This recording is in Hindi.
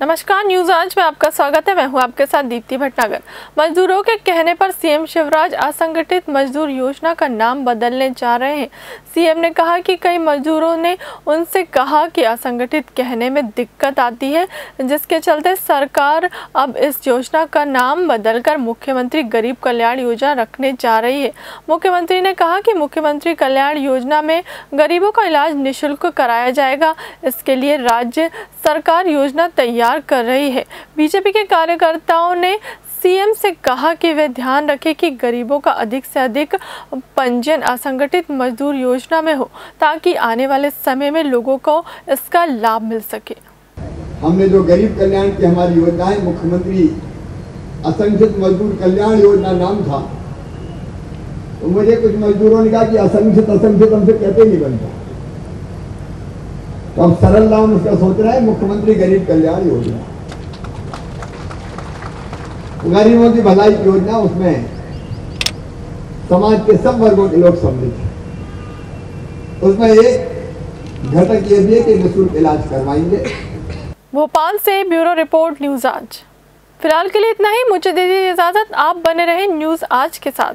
नमस्कार, न्यूज़ आज में आपका स्वागत है। मैं हूँ आपके साथ दीप्ति भटनागर। मजदूरों के कहने पर सीएम शिवराज असंगठित मजदूर योजना का नाम बदलने जा रहे हैं। सीएम ने कहा कि कई मजदूरों ने उनसे कहा कि असंगठित कहने में दिक्कत आती है, जिसके चलते सरकार अब इस योजना का नाम बदलकर मुख्यमंत्री गरीब कल्याण योजना रखने जा रही है। मुख्यमंत्री ने कहा कि मुख्यमंत्री कल्याण योजना में गरीबों का इलाज निःशुल्क कराया जाएगा। इसके लिए राज्य सरकार योजना तैयार कर रही है। बीजेपी के कार्यकर्ताओं ने सीएम से कहा कि वे ध्यान रखें कि गरीबों का अधिक से अधिक पंजीयन असंगठित मजदूर योजना में हो, ताकि आने वाले समय में लोगों को इसका लाभ मिल सके। हमने जो गरीब कल्याण की हमारी योजना है मुख्यमंत्री असंगठित मजदूर कल्याण योजना नाम था तो मुझे कुछ मजदूरों ने कहा कि असंगठित असंगठित हमसे कहते नहीं बनता। तो अब सरल नाम उसका सोच रहा है, मुख्यमंत्री गरीब कल्याण योजना। गरीबों की भलाई की योजना उसमें समाज के सब वर्गों के लोग सम्मिलित हैं। उसमें एक घटक ये भी है कि निःशुल्क इलाज करवाएँगे। भोपाल से ब्यूरो रिपोर्ट, न्यूज़ आज। फ़िलहाल के लिए इतना ही। मुझे दीजिए इजाज़त। आप बने रहे न्यूज़ आज के साथ।